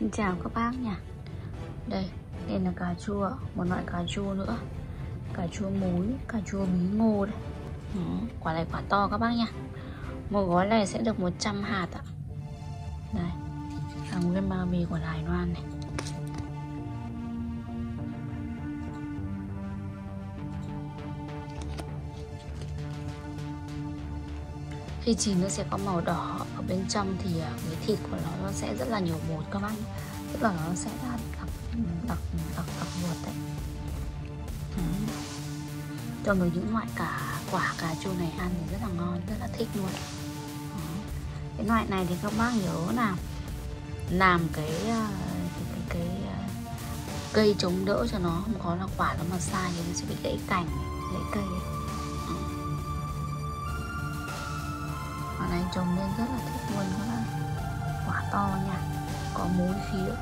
Xin chào các bác nha. Đây, đây là cà chua Một loại cà chua nữa. Cà chua muối, cà chua bí ngô đây. Đó, Quả này quả to các bác nha. Một gói này sẽ được 100 hạt ạ. Đây Hàng nguyên bao bì của Đài Loan. Khi chín nó sẽ có màu đỏ ở bên trong thì à, cái thịt của nó nó sẽ rất là nhiều bột các bác nhé. tức là nó sẽ là đặc đặc đặc đặc bột đấy. Cho người những loại cả quả cà chua này ăn thì rất là ngon rất là thích luôn. Cái loại này thì các bác nhớ là làm cái à, cái, cái, cái cây chống đỡ cho nó. Không có là quả nó mà sai thì nó sẽ bị gãy cành gãy cây ấy. Trồng lên rất là thích luôn. Các bạn quả to nha. Có múi khía